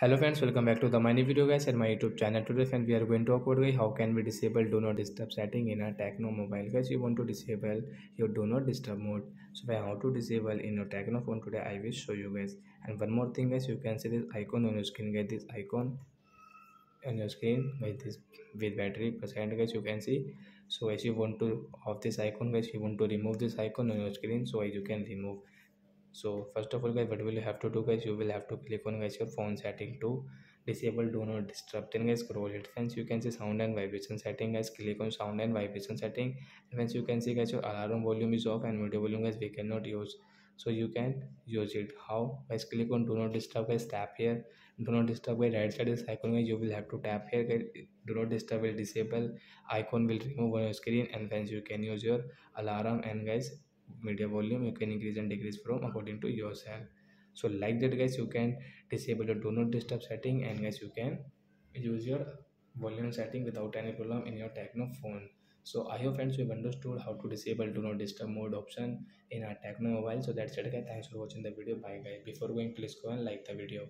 hello friends welcome back to the new video guys at my youtube channel. Today friends we are going to talk about how can we disable do not disturb setting in a Tecno mobile guys you want to disable your do not disturb mode. So by how to disable in your Tecno phone today i will show you guys. And one more thing guys you can see this icon on your screen get this icon on your screen with this with battery percent guys you can see. So as you want to off this icon guys you want to remove this icon on your screen. So you can remove so first of all guys what will you have to do guys? You will have to click on guys your phone setting to disable do not disturb. Then guys scroll it. Friends you can see sound and vibration setting guys. Click on sound and vibration setting. And you can see guys your alarm volume is off and video volume guys we cannot use. So you can use it. How? Guys click on do not disturb guys. Tap here. Do not disturb by right side is icon guys. You will have to tap here guys. Do not disturb will disable. Icon will remove on your screen. And then you can use your alarm. And guys media volume you can increase and decrease from according to yourself. So like that guys you can disable the do not disturb setting and guys you can use your volume setting without any problem in your Tecno phone. So i hope friends you've understood how to disable do not disturb mode option in our Tecno mobile. So that's it guys. Thanks for watching the video. Bye guys. Before going please go and like the video